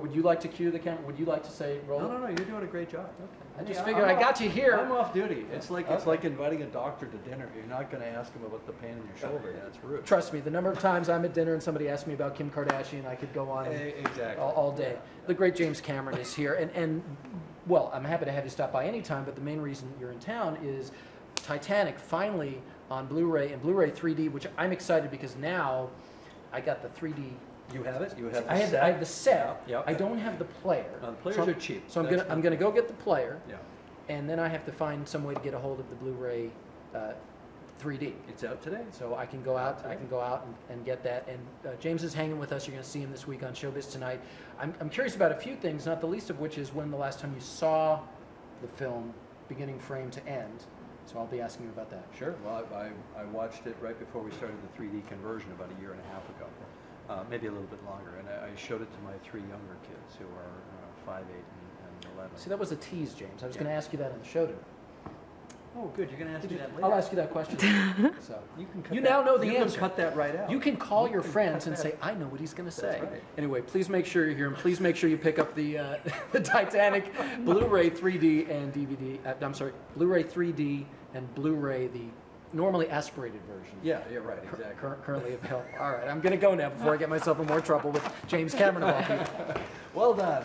Would you like to cue the camera? Would you like to say roll? No, no, no, you're doing a great job. I just Yeah, figured I'm I got off- you here. I'm off duty. It's like, it's like inviting a doctor to dinner. You're not gonna ask him about the pain in your shoulder. That's rude. Trust me, the number of times I'm at dinner and somebody asks me about Kim Kardashian, I could go on Eh, Exactly. all, all day. The great James Cameron is here, and, and well, I'm happy to have you stop by anytime. But the main reason you're in town is Titanic finally on Blu-ray and Blu-ray 3D, which I'm excited because now I got the 3D. You have it? You have the I have, set? I have the set. Yeah. I don't have the player. Uh, the players So- are cheap. So I'm That's gonna I'm gonna go get the player, Yeah, and then I have to find some way to get a hold of the Blu-ray uh, 3D. it's out today. So I can go out, I can go out and, and get that. And uh, James is hanging with us. You're going to see him this week on Showbiz Tonight. I'm, I'm curious about a few things, not the least of which is when the last time you saw the film, beginning frame to end. So I'll be asking you about that. Sure. Well, I, I, I watched it right before we started the 3D conversion about a year and a half ago, uh, maybe a little bit longer. And I, I showed it to my three younger kids who are uh, five, eight, and, and 11. See, that was a tease, James. I was Yeah. going to ask you that on the show tonight. oh, good. You're going to ask me that later. I'll ask you that question. so You can cut You that- now know the you answer. Can cut that right out. you can call You your can friends and that- say, "I know what he's going to say." That's right. Anyway, please make sure you're here, and please make sure you pick up the uh, the Titanic Blu-ray 3D and DVD. Uh, I'm sorry, Blu-ray 3D and Blu-ray the normally aspirated version. Yeah, yeah, right, exactly. cur- currently available. All right, I'm going to go now before I get myself in more trouble with James Cameron of all people. Well done.